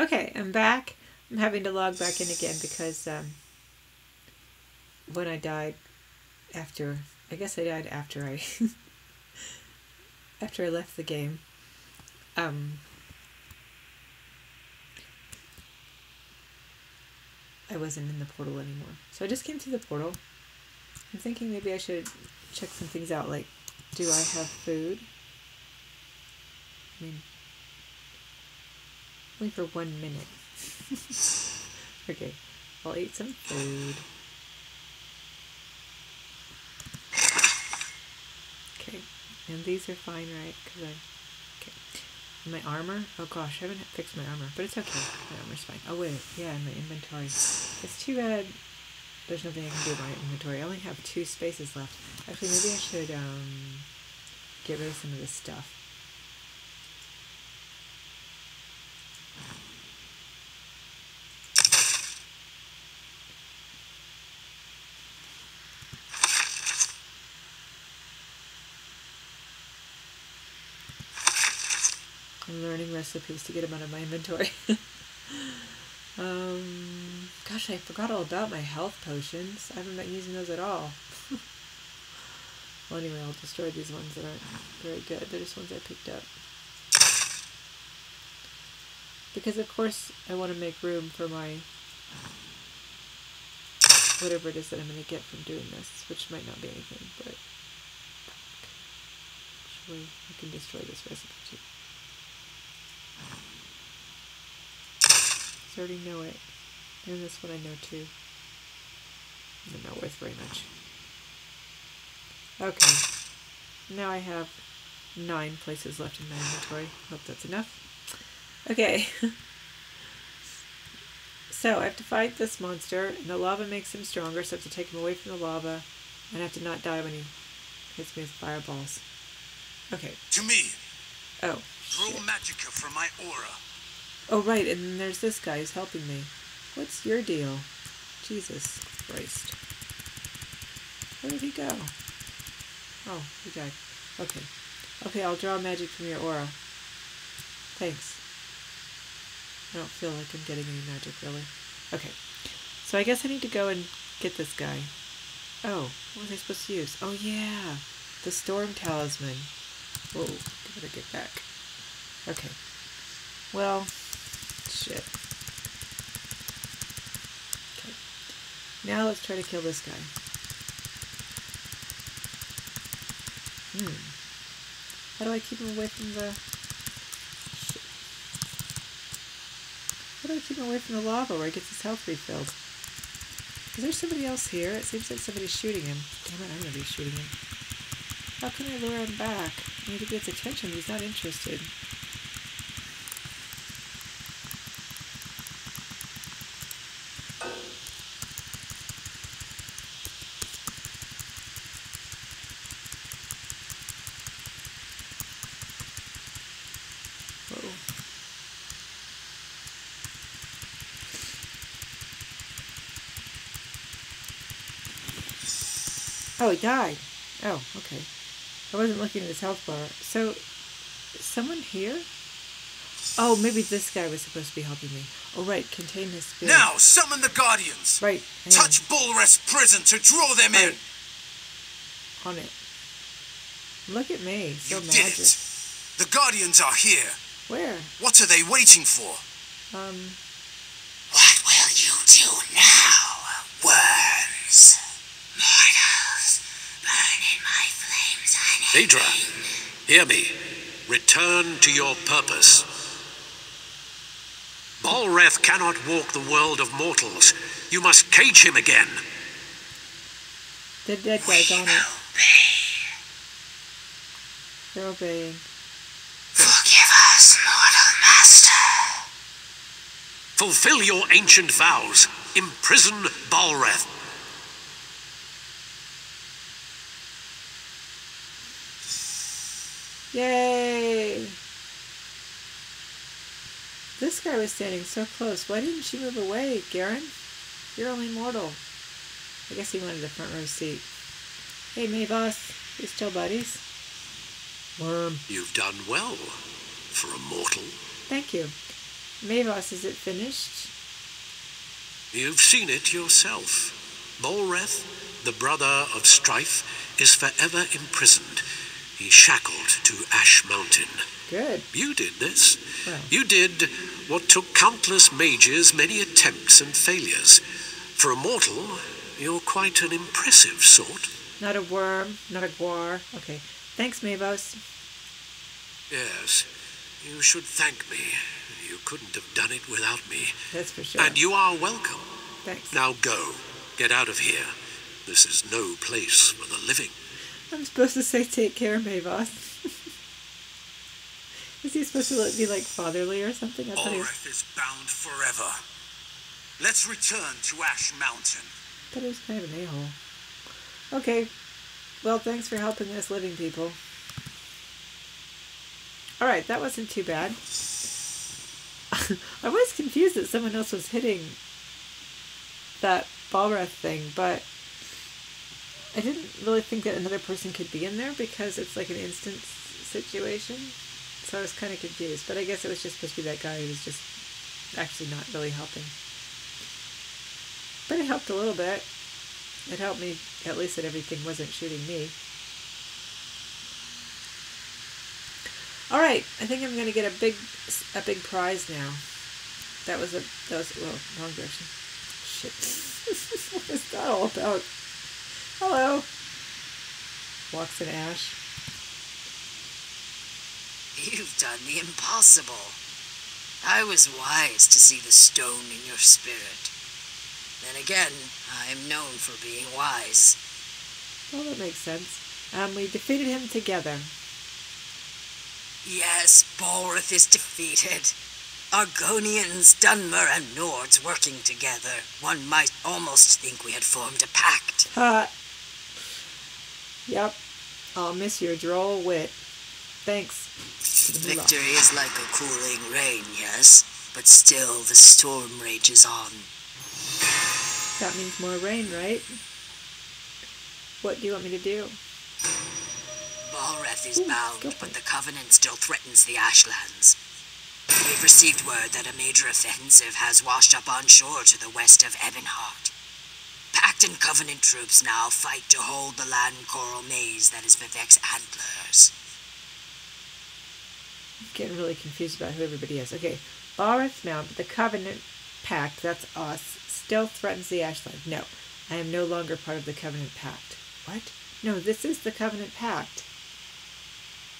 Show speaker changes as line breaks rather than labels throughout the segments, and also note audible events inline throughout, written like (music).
Okay, I'm back. I'm having to log back in again because um, when I died after, I guess I died after I (laughs) after I left the game. Um, I wasn't in the portal anymore, so I just came through the portal. I'm thinking maybe I should check some things out, like, do I have food? I mean, only for one minute. (laughs) okay, I'll eat some food. Okay, and these are fine, right? Cause I, okay. My armor? Oh gosh, I haven't fixed my armor, but it's okay. My armor's fine. Oh wait, yeah, my inventory. It's too bad there's nothing I can do about my inventory. I only have two spaces left. Actually, maybe I should um, get rid of some of this stuff. Learning recipes to get them out of my inventory. (laughs) um, gosh, I forgot all about my health potions. I haven't been using those at all. (laughs) well, anyway, I'll destroy these ones that aren't very good. They're just ones I picked up. Because, of course, I want to make room for my whatever it is that I'm going to get from doing this, which might not be anything, but actually, I can destroy this recipe too. Already know it. And this one I know too. They're not worth very much. Okay. Now I have nine places left in my inventory. Hope that's enough. Okay. (laughs) so I have to fight this monster, and the lava makes him stronger, so I have to take him away from the lava, and I have to not die when he hits me with fireballs. Okay.
To me.
Oh.
Draw
shit.
magicka from my aura.
Oh, right, and then there's this guy who's helping me. What's your deal? Jesus Christ. Where did he go? Oh, he died. Okay. Okay, I'll draw magic from your aura. Thanks. I don't feel like I'm getting any magic, really. Okay. So I guess I need to go and get this guy. Oh, what was I supposed to use? Oh, yeah. The Storm Talisman. Whoa, give it a get back. Okay. Well, shit. Okay. Now let's try to kill this guy. Hmm. How do I keep him away from the... How do I keep him away from the lava where he gets his health refilled? Is there somebody else here? It seems like somebody's shooting him. Damn it, I'm gonna be shooting him. How can I lure him back? I need to get his attention, he's not interested. Whoa. Oh, he died. Oh, okay. I wasn't looking at his health bar. So, someone here? Oh, maybe this guy was supposed to be helping me. Oh, right, contain his spirit.
Now summon the guardians.
Right,
Touch Balreth's prison to draw them in.
On it. Look at me, so
You did
magic.
it. The guardians are here.
Where?
What are they waiting for?
Um,
What will you do now, worms? Mortals, burn in my flames
Phaedra, hear me. Return to your purpose. Balreth cannot walk the world of mortals. You must cage him again.
the dead guy's on it. They're obeying.
Forgive us, mortal master.
Fulfill your ancient vows. Imprison Balreth.
Yay! This guy was standing so close. Why didn't you move away, Garen? You're only mortal. I guess he wanted a front row seat. Hey, Mavos. We still buddies? Worm.
You've done well for a mortal.
Thank you. Mavos, is it finished?
You've seen it yourself. Balreth, the brother of strife, is forever imprisoned. He's shackled to Ash Mountain.
Good.
You did this.
Well.
You did what took countless mages many attempts and failures. For a mortal, you're quite an impressive sort.
Not a worm, not a guar. Okay. Thanks, Mavos.
Yes, you should thank me. You couldn't have done it without me.
That's for sure.
And you are welcome.
Thanks.
Now go. Get out of here. This is no place for the living.
I'm supposed to say take care, Mavos. (laughs) is he supposed to like, be like fatherly or something? I thought he was,
is bound forever. Let's return to Ash Mountain.
He was kind of an a-hole. Okay. Well, thanks for helping us living people. Alright, that wasn't too bad. (laughs) I was confused that someone else was hitting that Balreth thing, but I didn't really think that another person could be in there because it's like an instance situation. So I was kind of confused, but I guess it was just supposed to be that guy who was just actually not really helping. But it helped a little bit. It helped me at least that everything wasn't shooting me. All right, I think I'm gonna get a big, a big prize now. That was a that was well wrong direction. (laughs) Shit, (laughs) what is that all about? Hello. Walks in ash.
You've done the impossible. I was wise to see the stone in your spirit. Then again, I am known for being wise.
Well, that makes sense. Um, we defeated him together.
Yes, Balreth is defeated. Argonians, Dunmer, and Nords working together. One might almost think we had formed a pact.
Ha. Yep. I'll miss your droll wit. Thanks.
Victory is like a cooling rain, yes, but still the storm rages on.
That means more rain, right? What do you want me to do?
Balreth is
Ooh,
bound, but the Covenant still threatens the Ashlands. We've received word that a major offensive has washed up on shore to the west of Ebonheart. Pact and Covenant troops now fight to hold the land coral maze that is Vivec's antlers.
I'm getting really confused about who everybody is. Okay. Balrith Mount, the Covenant Pact, that's us, still threatens the Ashland. No, I am no longer part of the Covenant Pact. What? No, this is the Covenant Pact.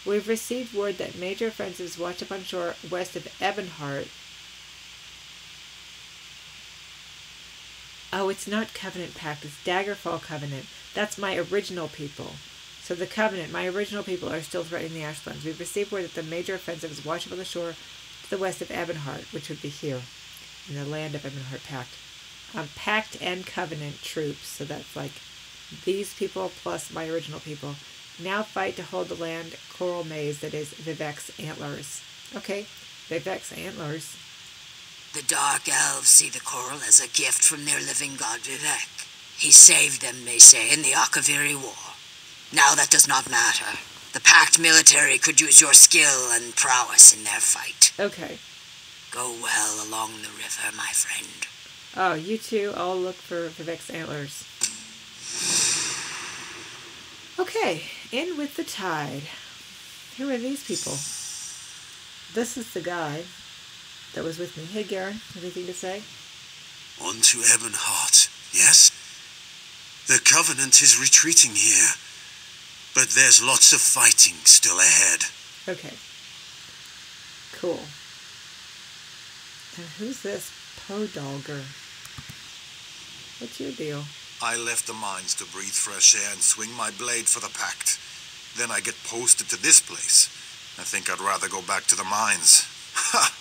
We've received word that major offensives watch up on shore west of Ebonheart. Oh, it's not Covenant Pact, it's Daggerfall Covenant. That's my original people. So the Covenant, my original people, are still threatening the Ashlands. We've received word that the major offensive is up on the shore to the west of Ebonheart, which would be here, in the land of Ebonheart Pact. Um, Pact and Covenant troops, so that's like these people plus my original people, now fight to hold the land coral maze that is Vivec's antlers. Okay, Vivec's antlers.
The Dark Elves see the coral as a gift from their living god Vivec. He saved them, they say, in the Akaviri War. Now that does not matter. The Pact military could use your skill and prowess in their fight.
Okay.
Go well along the river, my friend.
Oh, you two all look for Vivec's antlers. Okay, in with the tide. Who are these people? This is the guy that was with me. Hey, Garen, anything to say?
On to Ebonheart, yes? The Covenant is retreating here. But there's lots of fighting still ahead.
Okay. Cool. And who's this Podolger? What's your deal?
I left the mines to breathe fresh air and swing my blade for the Pact. Then I get posted to this place. I think I'd rather go back to the mines. (laughs) Ha!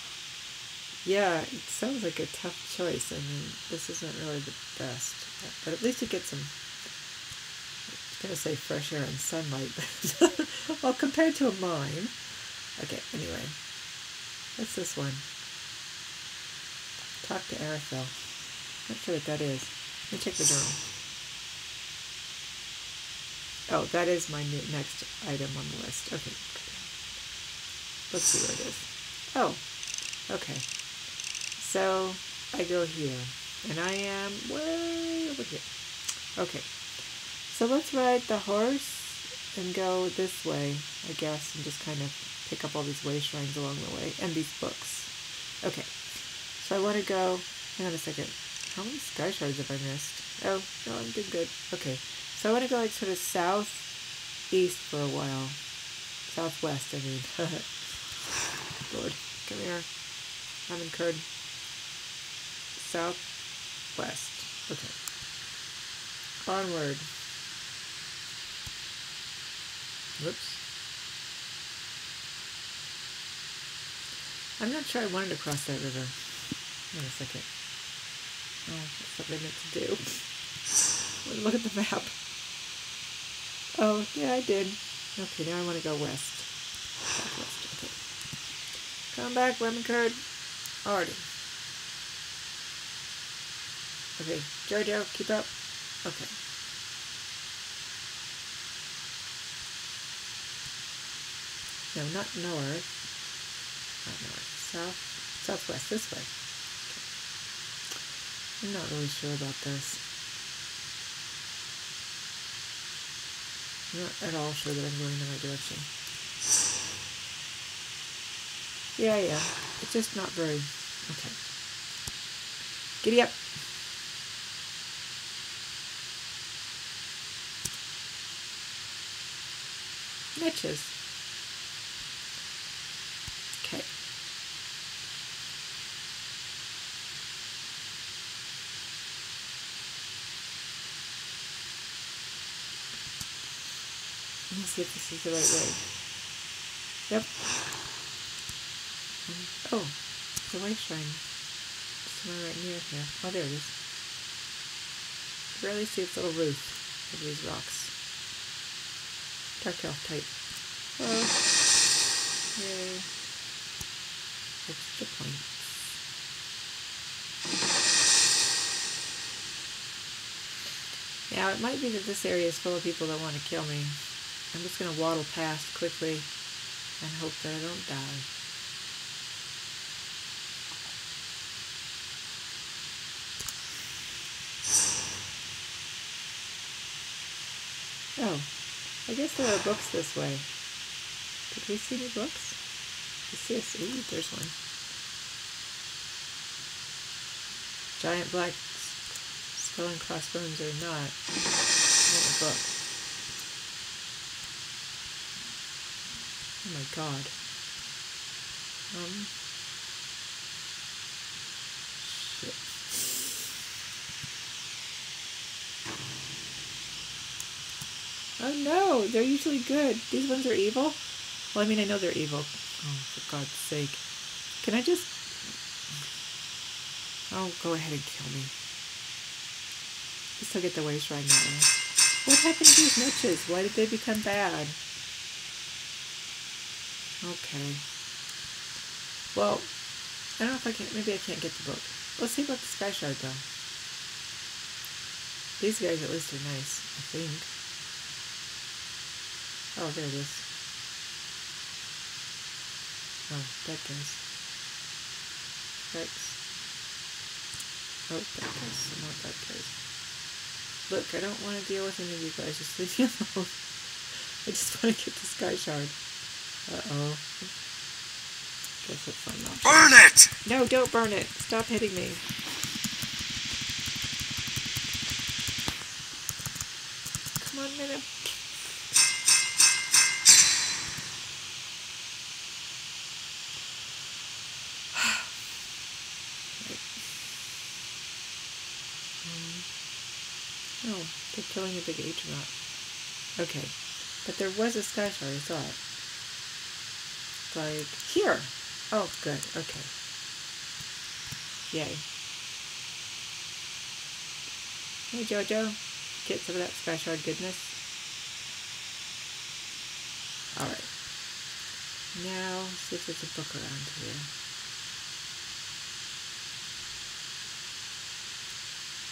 Yeah, it sounds like a tough choice. I mean, this isn't really the best. But at least you get some, I was to say fresh air and sunlight. but- (laughs) well, compared to a mine. Okay, anyway. What's this one? Talk to Arathel. Not sure what that is. Let me check the journal. Oh, that is my new, next item on the list. Okay. Let's see what it is. Oh, okay. So I go here, and I am way over here. Okay, so let's ride the horse and go this way, I guess, and just kind of pick up all these way shrines along the way, and these books. Okay, so I want to go, hang on a second, how many sky shards have I missed? Oh, no, I'm doing good. Okay, so I want to go like sort of south east for a while. Southwest, I mean. (laughs) Lord, come here. I'm incurred. Southwest. Okay. Onward. Whoops. I'm not sure I wanted to cross that river. Wait a second. Oh, that's what I meant to do. (laughs) Look at the map. Oh, yeah, I did. Okay, now I want to go west. Southwest, okay. Come back, lemon curd. Already. Okay, Jojo, keep up. Okay. No, not north. Not north. South. Southwest, this way. Okay. I'm not really sure about this. I'm not at all sure that I'm going in the right direction. Yeah, yeah. It's just not very... Okay. Giddy up. Netches. Okay. Let me see if this is the right way. Yep. Oh, the white shrine. Somewhere right near here. Oh, there it is. Barely see its little roof of these rocks. Dark elf type. Oh. Yay. Extra points. Now, it might be that this area is full of people that want to kill me. I'm just going to waddle past quickly and hope that I don't die. Oh, I guess there are books this way. Did we see any books? What's this? Ooh, there's one. Giant black skull and crossbones are not. Not a book. Oh my god. Um. Shit. Oh no, they're usually good. These ones are evil? Well, I mean, I know they're evil. Oh, for God's sake. Can I just... Oh, go ahead and kill me. I still get the waste right now. What happened to these netches? Why did they become bad? Okay. Well, I don't know if I can... Maybe I can't get the book. Let's see about the sky though. These guys at least are nice, I think. Oh, there it is. Oh, that goes. Rex. Oh, that goes. No, that goes. Look, I don't want to deal with any of you guys. Just leave me (laughs) alone. I just want to get this guy shard. Uh-oh. Guess it's fun not.
Burn it!
No, don't burn it. Stop hitting me. Come on, Minna. No, killing a big Atronach. Okay. But there was a sky shard, I saw it. Like, here! Oh, good, okay. Yay. Hey, Jojo. Get some of that sky shard goodness. Alright. Now, see if there's a book around here.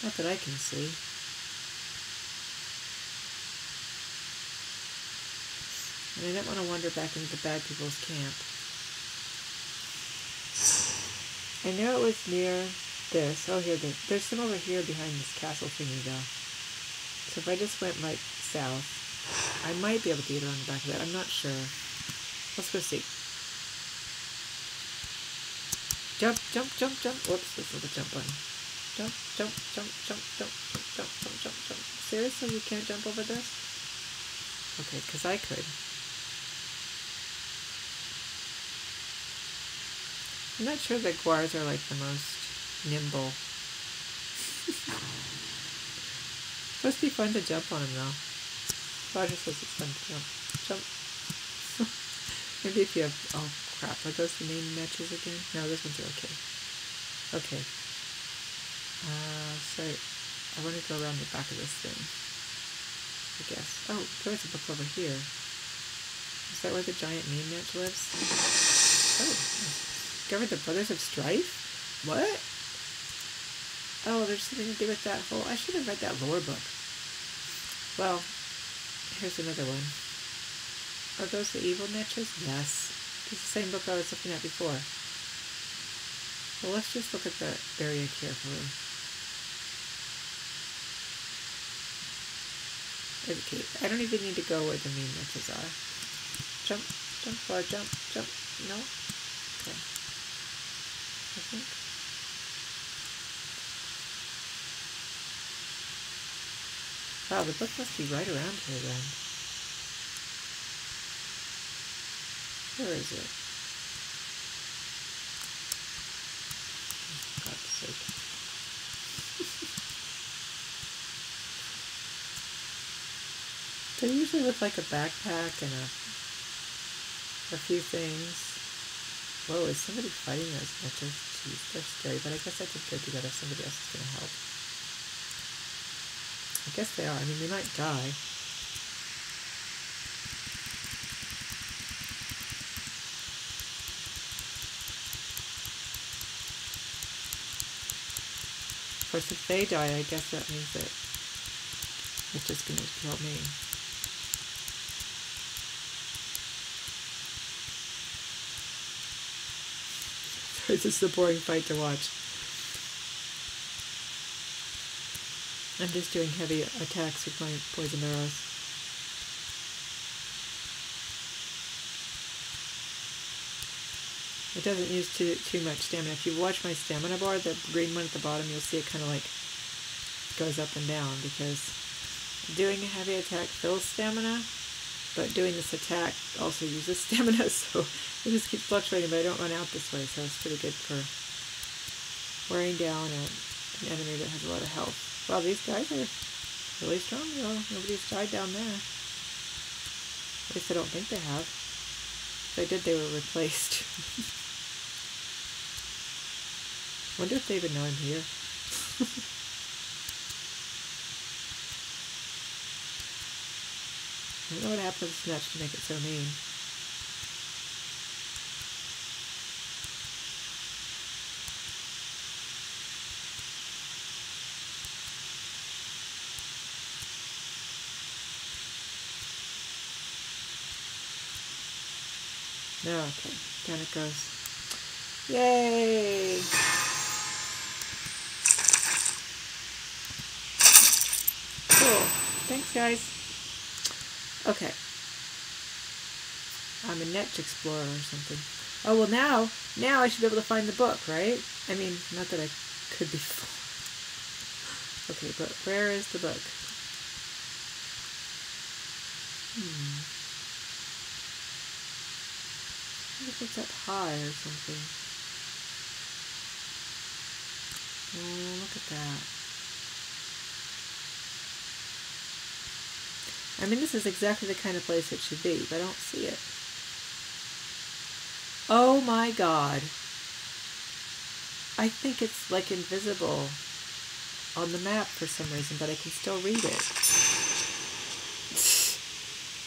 Not that I can see. And I don't want to wander back into the bad people's camp. I know it was near this. Oh, here, there, there's some over here behind this castle thingy, though. So if I just went, like, south, I might be able to get around the back of that. I'm not sure. Let's go see. Jump, jump, jump, jump. Whoops, this is the jump button. Jump, jump, jump, jump, jump, jump, jump, jump, jump. Seriously, you can't jump over this? Okay, because I could. I'm not sure that guars are like the most nimble. (laughs) Supposed to be fun to jump on them though. Roger says it's fun to jump. Jump. (laughs) Maybe if you have oh crap, are those the main matches again? No, those ones are okay. Okay. Uh so I want to go around the back of this thing. I guess. Oh, there's a book over here. Is that where the giant main match lives? Oh, discovered the Brothers of Strife? What? Oh, there's something to do with that whole... I should have read that lore book. Well, here's another one. Are those the evil netches? Yes. It's the same book I was looking at before. Well, let's just look at the area carefully. Okay, I don't even need to go where the main netches are. Jump, jump, or jump, jump. No? Okay. I think. Wow, the book must be right around here then. Where is it? God's sake. (laughs) They're usually with like a backpack and a a few things. Whoa, is somebody fighting those bitches? Jeez, they're scary, but I guess I could go do that if somebody else is gonna help. I guess they are. I mean, they might die. Of course, if they die, I guess that means that it's just gonna kill me. This is a boring fight to watch. I'm just doing heavy attacks with my poison arrows. It doesn't use too too much stamina. If you watch my stamina bar, the green one at the bottom, you'll see it kind of like goes up and down because doing a heavy attack fills stamina, but doing this attack also uses (laughs) stamina, so it just keeps fluctuating, but I don't run out this way, so it's pretty good for wearing down a, an enemy that has a lot of health. Wow, these guys are really strong though. Nobody's died down there. At least I don't think they have. If they did, they were replaced. (laughs) wonder if they even know I'm here. (laughs) I don't know what happened to snatch to make it so mean. No, okay. Down it goes. Yay! Cool. Thanks, guys. Okay. I'm a net explorer or something. Oh, well now, now I should be able to find the book, right? I mean, not that I could be. (laughs) Okay, but where is the book? Hmm. I wonder if it's up high or something. Oh, look at that. I mean, this is exactly the kind of place it should be, but I don't see it. Oh my god. I think it's like invisible on the map for some reason, but I can still read it.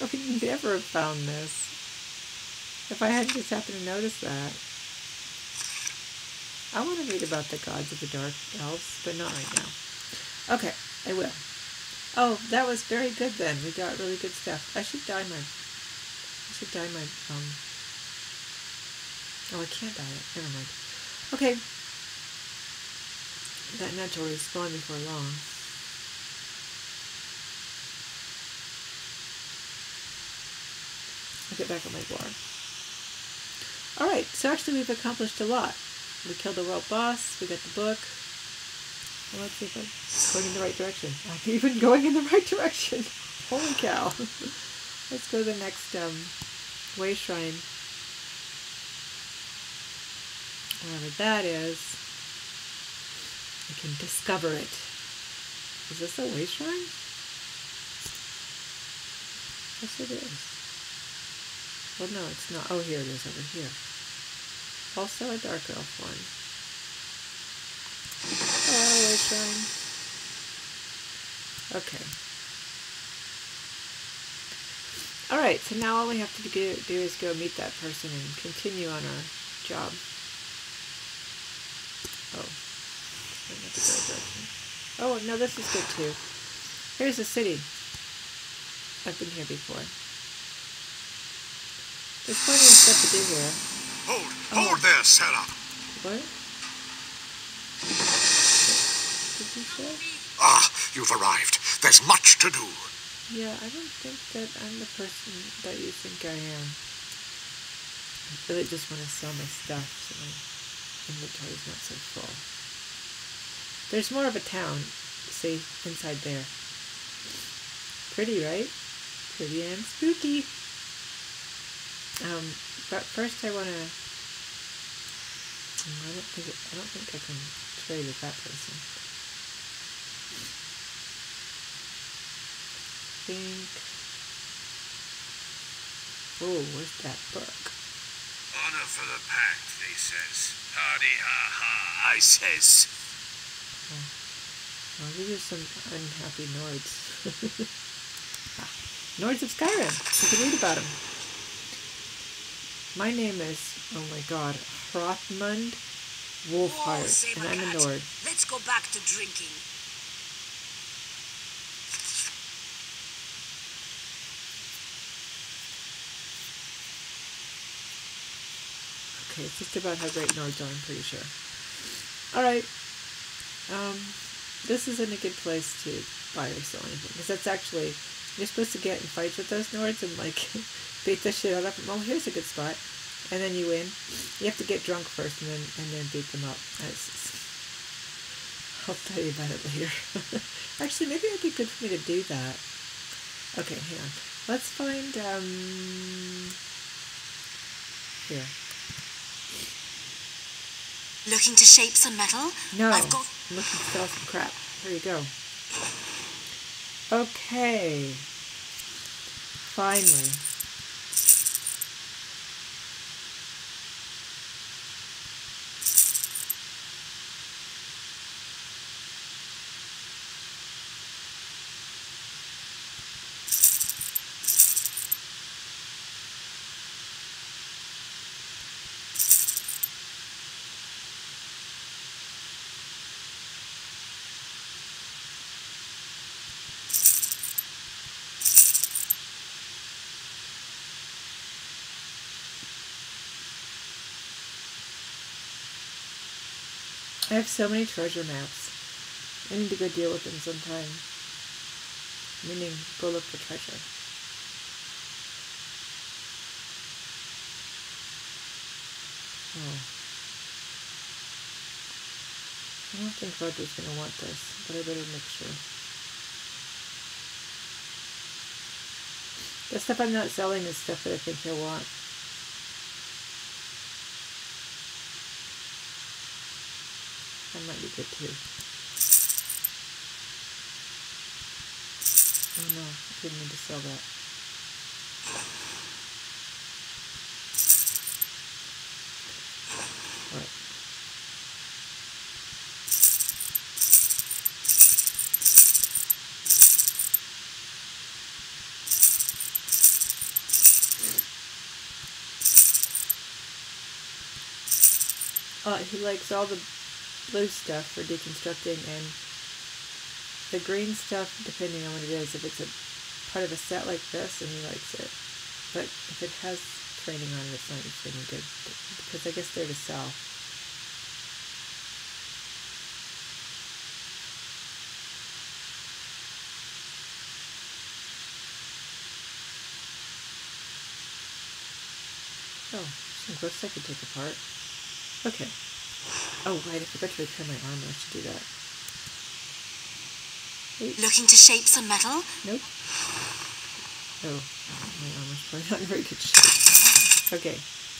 (laughs) I would never have found this if I hadn't just happened to notice that. I want to read about the gods of the dark elves, but not right now. Okay, I will. Oh, that was very good then. We got really good stuff. I should dye my... I should dye my... um. Oh, I can't dye it. Never mind. Okay, that nut will respawn before long. I'll get back on my bar. Alright, so actually we've accomplished a lot. We killed the world boss, we got the book. Well, let's see if I'm going in the right direction. (laughs) I'm even going in the right direction. Holy cow. (laughs) let's go to the next um, way shrine. Wherever that is, we can discover it. Is this a way shrine? Yes, it is. Well, no, it's not. Oh, here it is over here. Also a dark elf one. Oh, Hello, way shrine. Okay. Alright, so now all we have to do, do is go meet that person and continue on our job. Oh. Oh, no, this is good too. Here's the city. I've been here before. There's plenty of stuff to do here.
Hold, hold there, Sarah.
What? Did you say?
Ah, you've arrived. There's much to do.
Yeah, I don't think that I'm the person that you think I am. I really just want to sell my stuff so my inventory's not so full. There's more of a town, see, inside there. Pretty, right? Pretty and spooky. Um, but first I want to... I don't think it, I don't think I can trade with that person. think. Oh, where's that book?
Honor for the pact, they says. Hardy ha ha, I says.
Oh, these are some unhappy Nords. (laughs) ah, Nords of Skyrim. You can read about them. My name is, oh my god, Hrothmund Wolfheart, and I'm a Nord.
Let's go back to drinking.
Okay, it's just about how great Nords are, I'm pretty sure. Alright. Um, this isn't a good place to buy or sell anything, because that's actually, you're supposed to get in fights with those Nords and, like, (laughs) beat the shit out of them. Well, here's a good spot. And then you win. You have to get drunk first and then and then beat them up. That's, I'll tell you about it later. (laughs) Actually, maybe it'd be good for me to do that. Okay, hang on. Let's find, um... Here.
Looking to shape some metal?
No.
I've got
I'm looking to sell some crap. Here you go. Okay. Finally. I have so many treasure maps. I need to go deal with them sometime. Meaning, go look for treasure. Oh. I don't think Roger's going to want this, but I better make sure. The stuff I'm not selling is stuff that I think he'll want. That might be good too. Oh no, I didn't mean to sell that. Right. Uh, he likes all the blue stuff for deconstructing and the green stuff, depending on what it is, if it's a part of a set like this and he likes it. But if it has training on it, it's not usually good because I guess they're to sell. Oh, some glyphs I could take apart. Okay. Oh, right, I forgot to repair my armor. I should do that. Wait,
Looking to shape some metal?
nope. Oh, my armor's probably not in very good shape. Okay,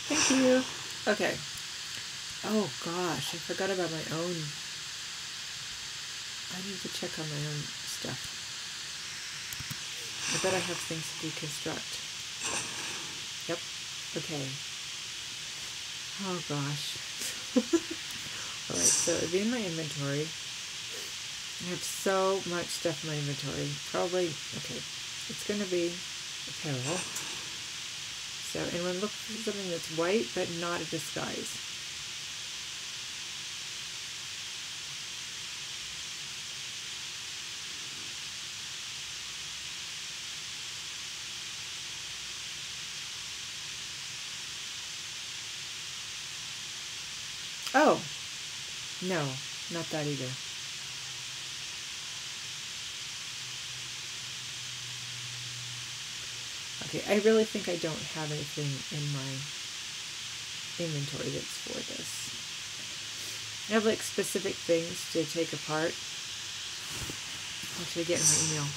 thank you. Okay. Oh gosh, I forgot about my own. I need to check on my own stuff. I bet I have things to deconstruct. Yep. Okay. Oh gosh. (laughs) Alright, so it'd be in my inventory. I have so much stuff in my inventory. Probably, okay, it's going to be apparel. So, and we're looking for something that's white but not a disguise. Oh, no, not that either. Okay, I really think I don't have anything in my inventory that's for this. I have like specific things to take apart. What should I get in my email?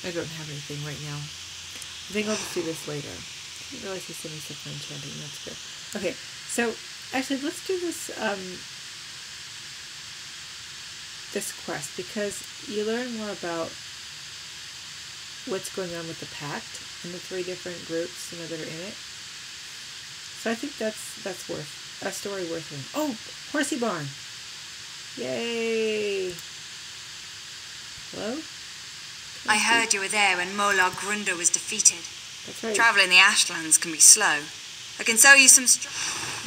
I don't have anything right now. I think I'll just do this later. I didn't realize he sent me stuff for enchanting. That's good. Okay, so actually, let's do this um, this quest because you learn more about what's going on with the pact and the three different groups you know that are in it. So I think that's that's worth a story worth reading. Oh, horsey barn! Yay! Hello.
I heard you were there when Molar Grundo was defeated.
That's right.
Travel in the Ashlands can be slow. I can sell you some str-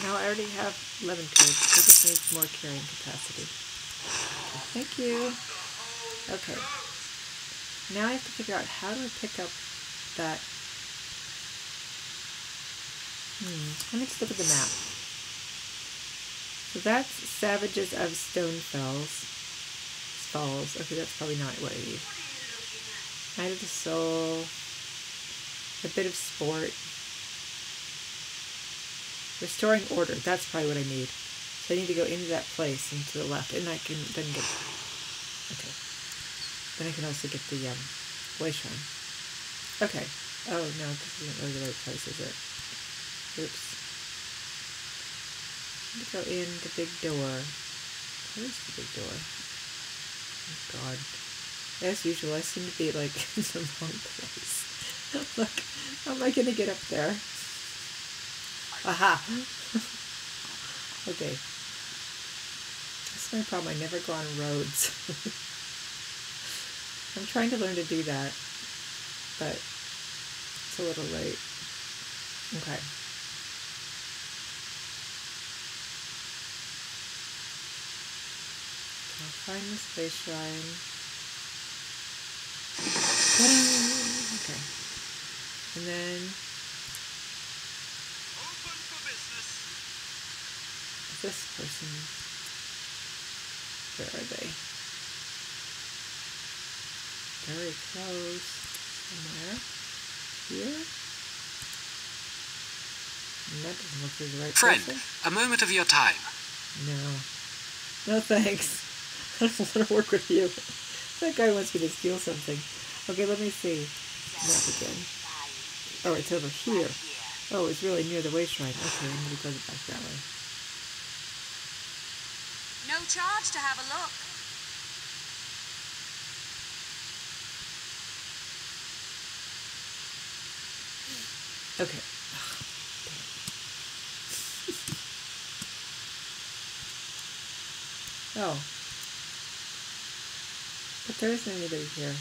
No, I already have lemon curd. I just need more carrying capacity. Thank you. Okay. Now I have to figure out how do I pick up that. Hmm. Let me just look at the map. So that's Savages of Stonefells. Falls. Okay, that's probably not what I need. Night of the Soul. A bit of sport. Restoring order. That's probably what I need. So I need to go into that place and to the left, and I can then get. Okay. Then I can also get the um, shrine. Okay. Oh no, this isn't really the right place, is it? Oops. Need to go in the big door. Where's the big door? Oh God. As usual, I seem to be like (laughs) in the wrong place. Look, how am I gonna get up there? Aha! (laughs) okay. That's my problem. I never go on roads. (laughs) I'm trying to learn to do that, but it's a little late. Okay. I'll find the space shrine. Okay. And then this person. Where are they? Very close. Somewhere. Here? And that doesn't look like the right
Friend,
person.
a moment of your time.
No. No thanks. (laughs) I don't want to work with you. That guy wants me to steal something. Okay, let me see. Map again. Oh, it's over here. Oh, it's really near the way shrine. Okay, I'm gonna go back that way.
No charge to have a look.
Okay. (laughs) oh. But there isn't anybody here.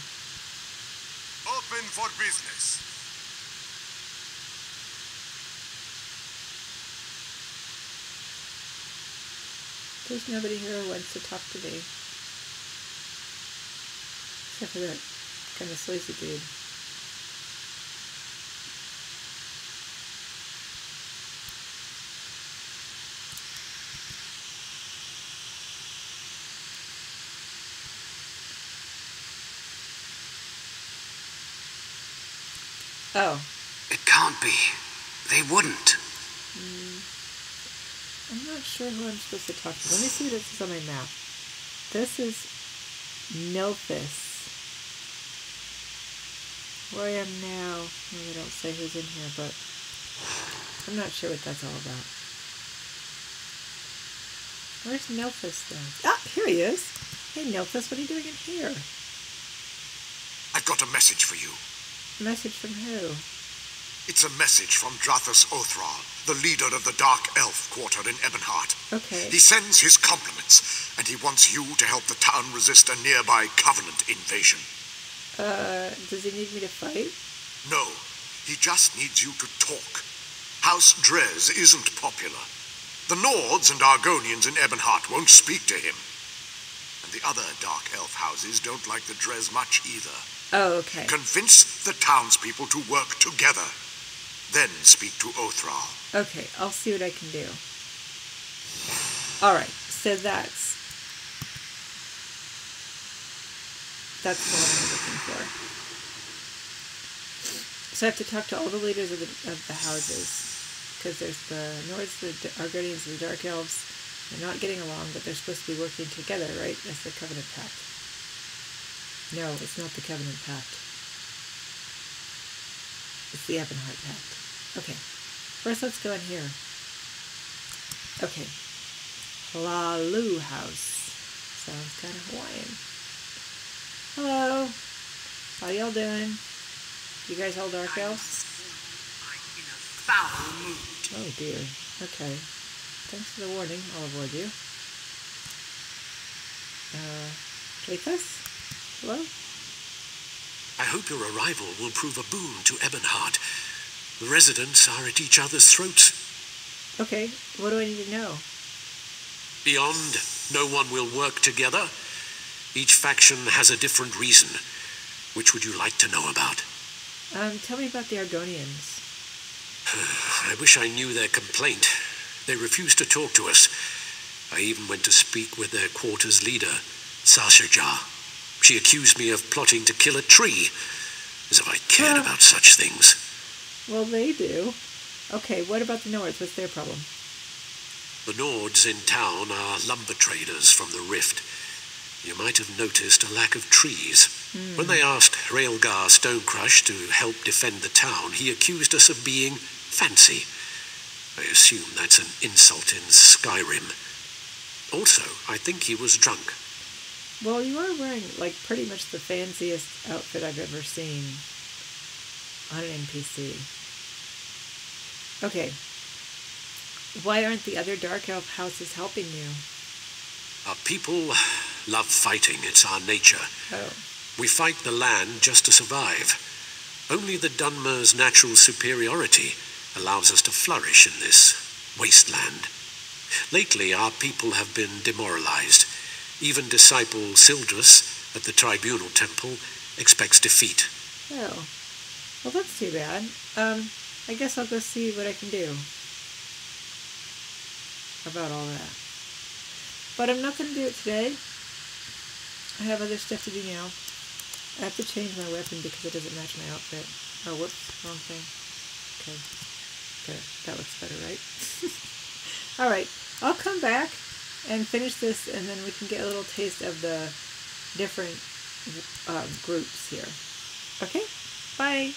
Open for business.
There's nobody here who wants to talk to me. Except for that kind of sleazy dude. Oh,
It can't be. They wouldn't.
I'm not sure who I'm supposed to talk to. Let me see what it says on my map. This is Nilthus. Where I am now. Well, they don't say who's in here, but I'm not sure what that's all about. Where's Nilthus then? Ah, here he is. Hey Nilthus, what are you doing in here?
I've got a message for you.
Message from who?
It's a message from Drathus Othral, the leader of the Dark Elf quarter in Ebonheart.
Okay.
He sends his compliments, and he wants you to help the town resist a nearby Covenant invasion.
Uh, does he need me to fight?
No, he just needs you to talk. House Dres isn't popular. The Nords and Argonians in Ebonheart won't speak to him. And the other Dark Elf houses don't like the Dres much either.
Oh, okay.
Convince the townspeople to work together. Then speak to Othral.
Okay, I'll see what I can do. Alright, so that's that's what I'm looking for. So I have to talk to all the leaders of the of the houses. Because there's the Nords, the Argonians, and the Dark Elves. They're not getting along, but they're supposed to be working together, right? That's the Covenant Pact. No, it's not the Covenant Pact. It's the Ebonheart Pact. Okay. First, let's go in here. Okay. Lalu House. Sounds kind of Hawaiian. Hello. How y'all doing? You guys all dark elves?
I'm in a foul mood.
Oh dear. Okay. Thanks for the warning. I'll avoid you. Uh, Drathus? Hello?
I hope your arrival will prove a boon to Ebonheart. The residents are at each other's throats.
Okay. What do I need to know?
Beyond, no one will work together. Each faction has a different reason. Which would you like to know about?
Um, tell me about the Argonians. (sighs)
I wish I knew their complaint. They refused to talk to us. I even went to speak with their quarters leader, Sashajar. She accused me of plotting to kill a tree, as if I cared about such things.
Well, they do. Okay, what about the Nords? What's their problem?
The Nords in town are lumber traders from the Rift. You might have noticed a lack of trees. Hmm. When they asked Railgar Stonecrush to help defend the town, he accused us of being fancy. I assume that's an insult in Skyrim. Also, I think he was drunk.
Well, you are wearing like pretty much the fanciest outfit I've ever seen on an NPC. Okay. Why aren't the other Dark Elf houses helping you?
Our people love fighting, it's our nature.
Oh.
We fight the land just to survive. Only the Dunmer's natural superiority allows us to flourish in this wasteland. Lately, our people have been demoralized. Even disciple Sildrus at the Tribunal Temple expects defeat.
Oh. Well, that's too bad. Um, I guess I'll go see what I can do about all that. But I'm not going to do it today. I have other stuff to do now. I have to change my weapon because it doesn't match my outfit. Oh, whoops, wrong thing. Okay. Okay, that looks better, right? (laughs) Alright, I'll come back and finish this and then we can get a little taste of the different uh, groups here. Okay? Bye.